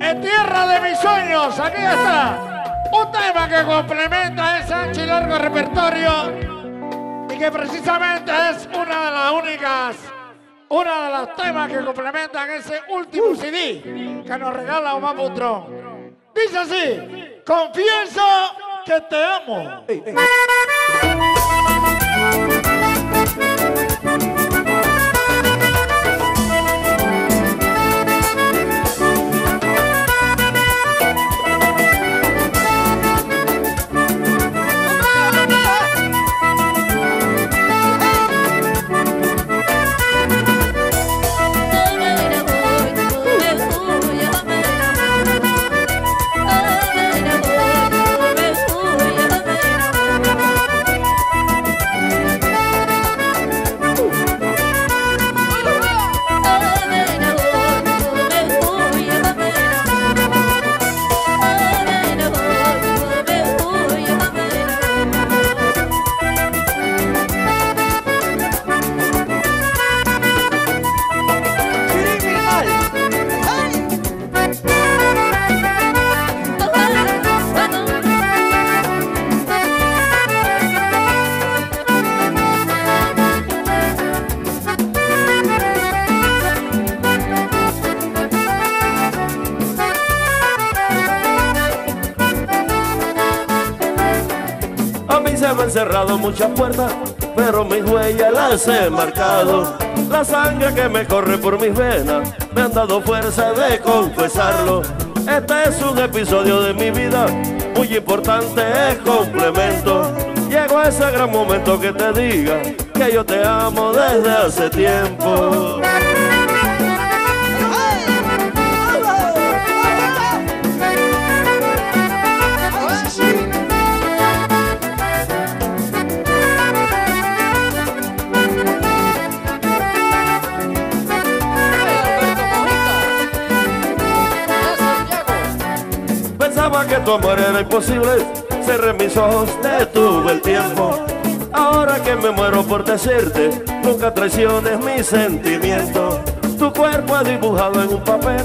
En tierra de mis sueños, aquí está. Un tema que complementa ese ancho y largo repertorio y que precisamente es una de las únicas, una de los temas que complementan ese último CD que nos regala Omar Butrón. Dice así, confieso que te amo. Muchas puertas, pero mis huellas las he marcado. La sangre que me corre por mis venas me han dado fuerza de confesarlo. Este es un episodio de mi vida, muy importante, es complemento. Llego a ese gran momento que te diga que yo te amo desde hace tiempo. Que tu amor era imposible, cerré mis ojos, detuve el tiempo. Ahora que me muero por decirte, nunca traiciones mis sentimientos. Tu cuerpo ha dibujado en un papel,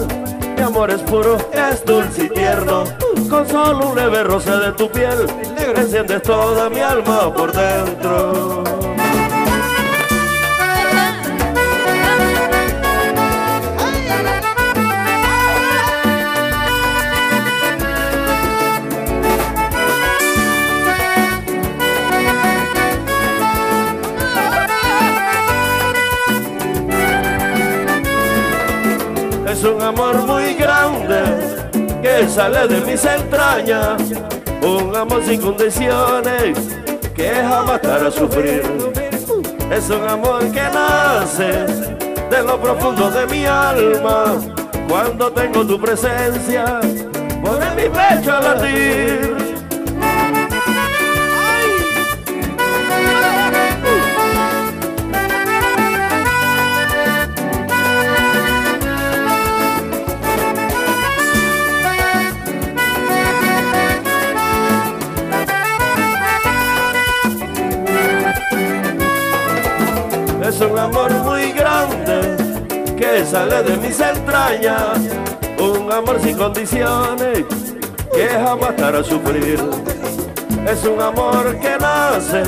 mi amor es puro, es dulce y tierno. Con solo un leve roce de tu piel, enciendes toda mi alma por dentro. Un amor muy grande que sale de mis entrañas, un amor sin condiciones que jamás estará a sufrir. Es un amor que nace de lo profundo de mi alma, cuando tengo tu presencia, pone mi pecho a latir. Un amor sin condiciones que jamás estará a sufrir. Es un amor que nace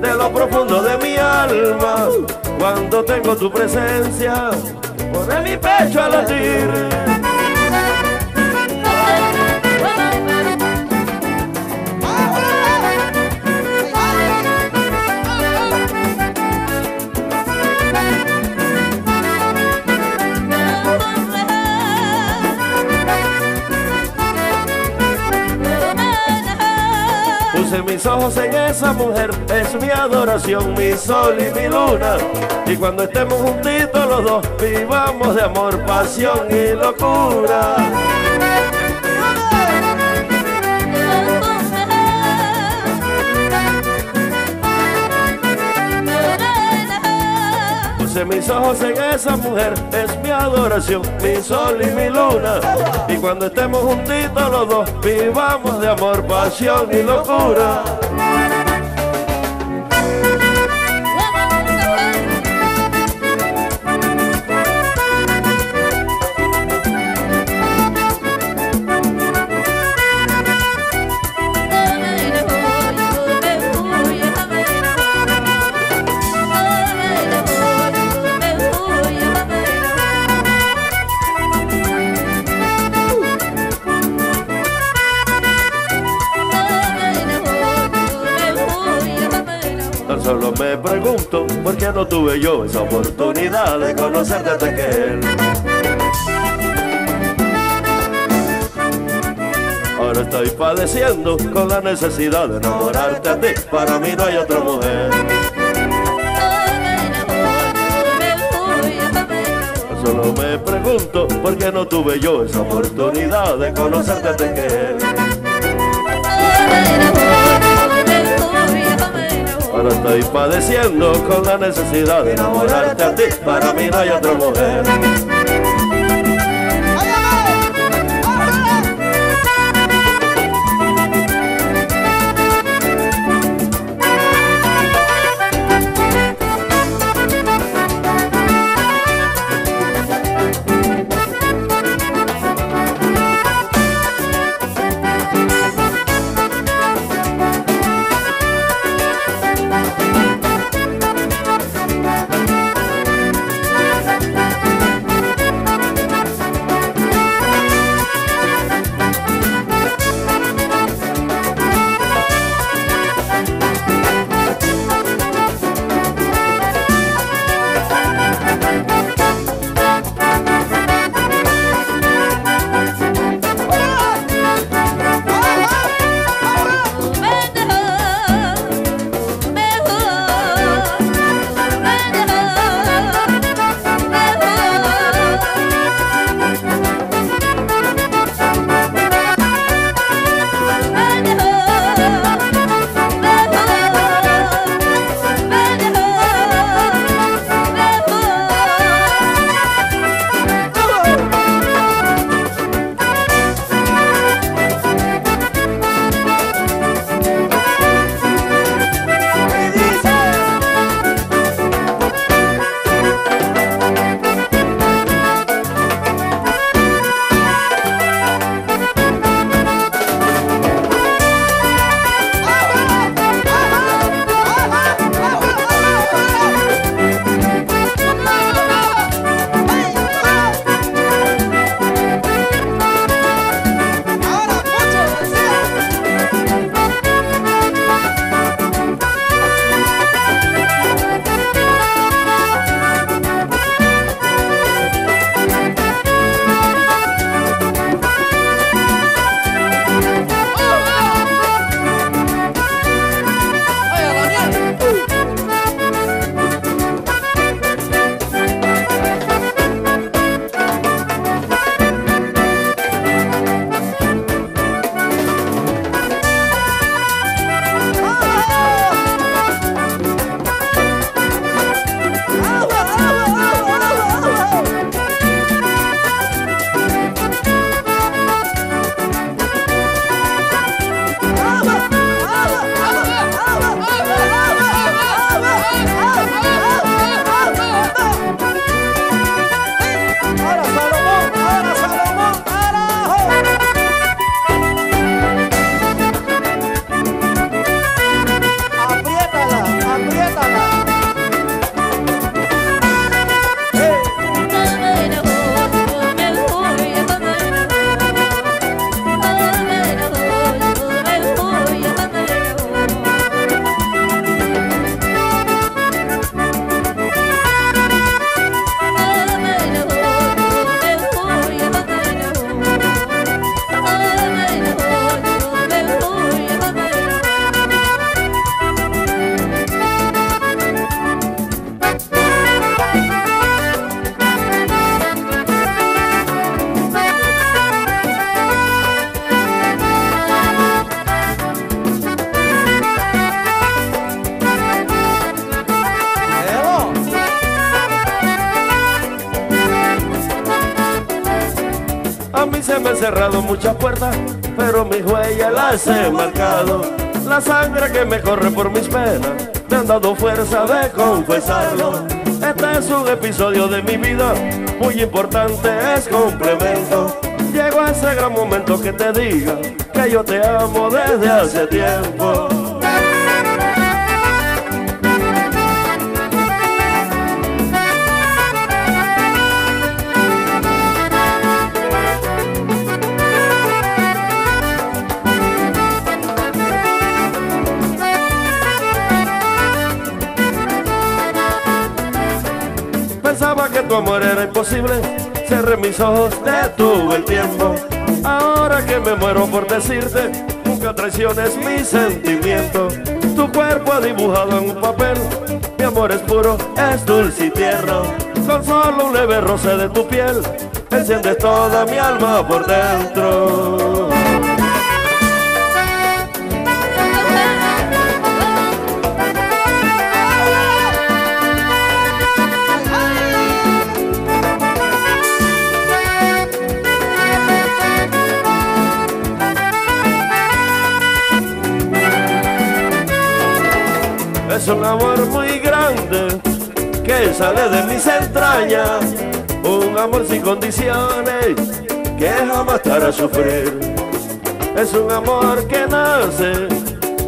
de lo profundo de mi alma, cuando tengo tu presencia, pone mi pecho a latir. Mis ojos en esa mujer, es mi adoración, mi sol y mi luna. Y cuando estemos juntitos los dos, vivamos de amor, pasión y locura. Mis esa mujer, es mi adoración, mi sol y mi luna. Y cuando estemos juntitos los dos, vivamos de amor, pasión y locura. Pregunto por qué no tuve yo esa oportunidad de conocerte hasta que. Ahora estoy padeciendo con la necesidad de enamorarte a ti. Para mí no hay otra mujer. Solo me pregunto por qué no tuve yo esa oportunidad de conocerte hasta que. Ahora estoy padeciendo con la necesidad de enamorarte a ti. Para mí no hay otra mujer. Cerrado muchas puertas, pero mis huellas las he marcado. La sangre que me corre por mis penas me han dado fuerza de confesarlo. Este es un episodio de mi vida, muy importante, es complemento. Llego a ese gran momento que te diga que yo te amo desde hace tiempo. Imposible, cerré mis ojos, detuve el tiempo. Ahora que me muero por decirte, nunca traiciones mi sentimiento. Tu cuerpo dibujado en un papel, mi amor es puro, es dulce y tierno. Con solo un leve roce de tu piel, enciendes toda mi alma por dentro. Es un amor muy grande que sale de mis entrañas, un amor sin condiciones que jamás te hará sufrir. Es un amor que nace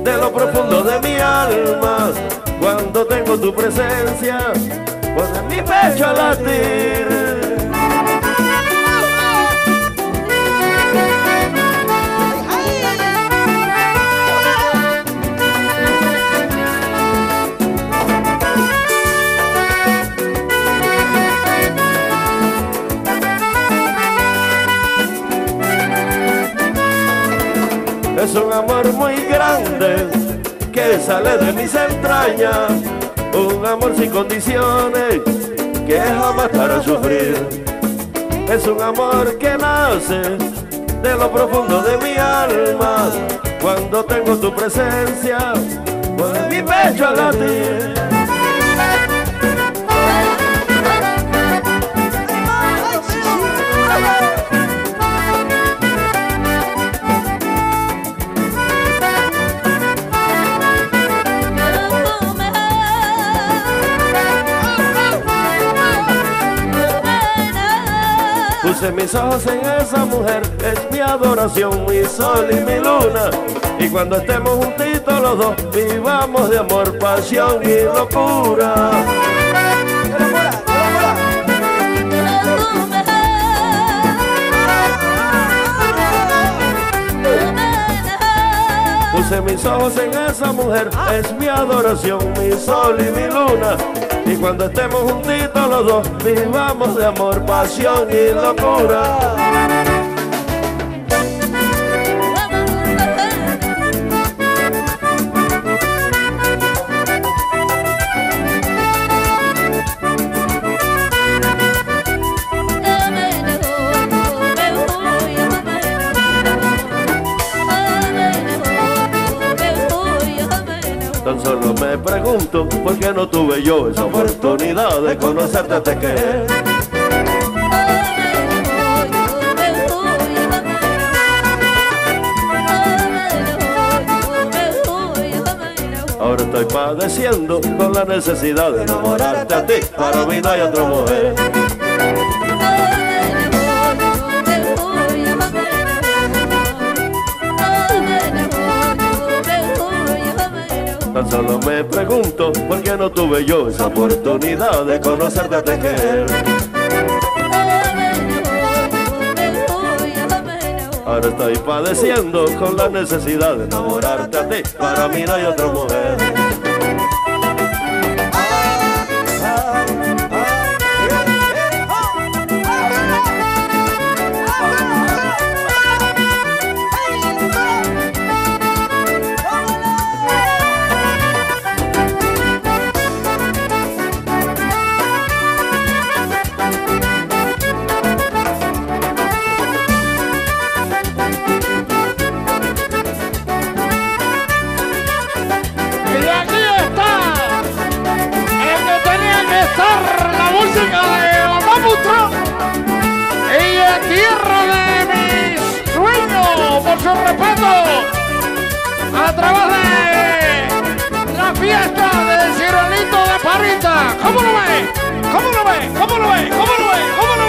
de lo profundo de mi alma, cuando tengo tu presencia, pone mi pecho a latir. Es un amor muy grande que sale de mis entrañas, un amor sin condiciones que jamás para sufrir. Es un amor que nace de lo profundo de mi alma, cuando tengo tu presencia, mi pecho a. Puse mis ojos en esa mujer, es mi adoración, mi sol y mi luna. Y cuando estemos juntitos los dos, vivamos de amor, pasión y locura. Puse mis ojos en esa mujer, es mi adoración, mi sol y mi luna. Y cuando estemos juntitos los dos, vivamos de amor, pasión y locura. Solo me pregunto por qué no tuve yo esa oportunidad de conocerte antes que. Ahora estoy padeciendo con la necesidad de enamorarte a ti. Para mí no hay otra mujer. Tan solo me pregunto por qué no tuve yo esa oportunidad de conocerte que él. Ahora estoy padeciendo con la necesidad de enamorarte a ti. Para mí no hay otra mujer. Su respeto, a través de la fiesta del ciruelito de Parita. ¿Cómo lo ve? ¿Cómo lo ve? ¿Cómo lo ve? ¿Cómo lo ve? ¿Cómo lo ve?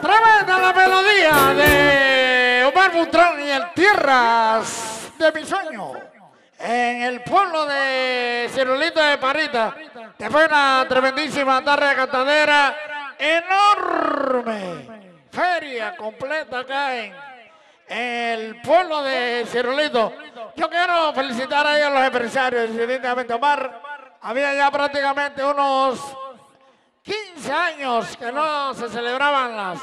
Tremenda la melodía de Omar Butrón y el Tierras de mi sueño. En el pueblo de Cirulito de Parita. Te fue una tremendísima tarde de cantadera. Enorme. Feria completa acá en el pueblo de Cirulito. Yo quiero felicitar ahí a los empresarios, definitivamente Omar. Había ya prácticamente unos 15 años que no se celebraban las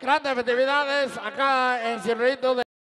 grandes festividades acá en Cirulito de